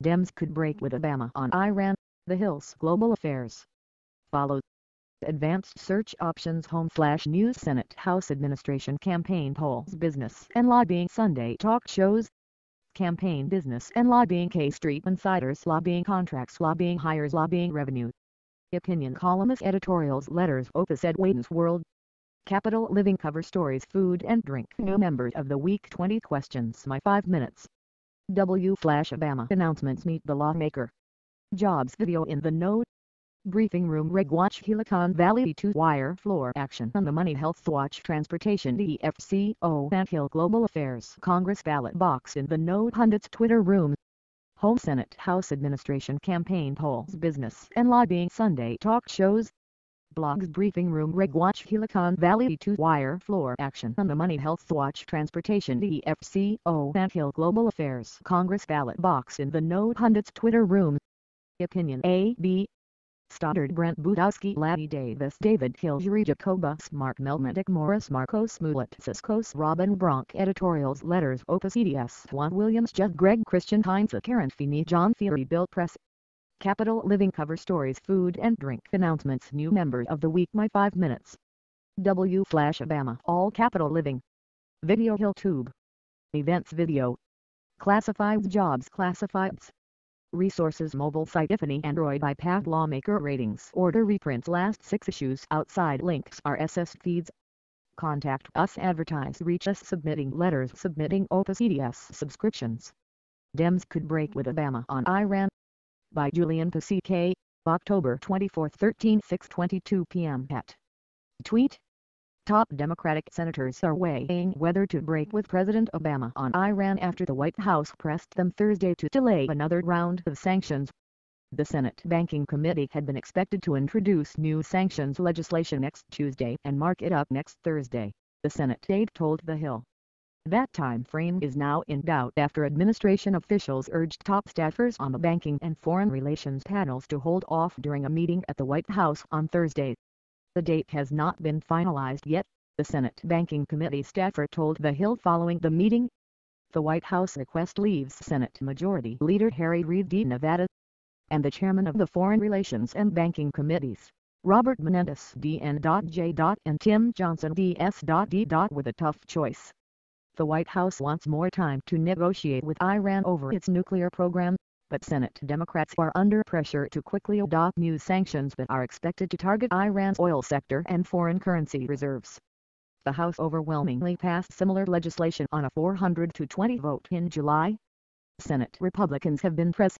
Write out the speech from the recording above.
Dems could break with Obama on Iran, The Hill's Global Affairs. Follow. Advanced Search Options Home Flash News Senate House Administration Campaign Polls Business and Lobbying Sunday Talk Shows. Campaign Business and Lobbying K Street Insiders Lobbying Contracts Lobbying Hires Lobbying Revenue. Opinion Columnist Editorials Letters Opus Ed Wayton's World. Capital Living Cover Stories Food and Drink. New Members of the Week 20 Questions. My 5 Minutes W Flash Obama Announcements Meet the Lawmaker. Jobs Video in the Note Briefing Room Reg Watch Hillicon Valley 2 Wire Floor Action on the Money Health Watch Transportation DFCO Ant Hill Global Affairs Congress Ballot Box in the Note Pundits Twitter Room. Home Senate House Administration Campaign Polls Business and Lobbying Sunday Talk Shows Blogs Briefing Room Reg Watch Hillicon Valley 2 Wire Floor Action on the Money Health Watch Transportation DFCO Ant Hill Global Affairs Congress Ballot Box in the Note Pundits Twitter Room. Opinion A B. Stoddard Brent Budowsky Lanny Davis David Hill Yuri Jacobus Mark Melmatic Morris Markos Moulitsas Robin Bronk Editorials Letters Opus EDS Juan Williams Jeff Greg Christian Heinze Karen Feeney John Feehery Bill Press Capital Living Cover Stories Food and Drink Announcements. New Member of the Week My 5 Minutes. W Flash Obama. All Capital Living. Video Hill Tube Events Video. Classifieds Jobs Classifieds Resources Mobile site Tiffany Android iPad Lawmaker Ratings. Order reprints last six issues. Outside links RSS feeds. Contact us advertise reach us. Submitting letters submitting Opus EDS subscriptions. Dems could break with Obama on Iran by Julian Pecquet, October 24, 13 6.22 p.m. at Tweet. Top Democratic senators are weighing whether to break with President Obama on Iran after the White House pressed them Thursday to delay another round of sanctions. The Senate Banking Committee had been expected to introduce new sanctions legislation next Tuesday and mark it up next Thursday, the Senate aide told The Hill. That time frame is now in doubt after administration officials urged top staffers on the banking and foreign relations panels to hold off during a meeting at the White House on Thursday. The date has not been finalized yet, the Senate Banking Committee staffer told The Hill following the meeting. The White House request leaves Senate Majority Leader Harry Reid D. Nevada and the chairman of the Foreign Relations and Banking Committees, Robert Menendez D.N.J. and Tim Johnson D.S.D. with a tough choice. The White House wants more time to negotiate with Iran over its nuclear program, but Senate Democrats are under pressure to quickly adopt new sanctions that are expected to target Iran's oil sector and foreign currency reserves. The House overwhelmingly passed similar legislation on a 400 to 20 vote in July. Senate Republicans have been pressed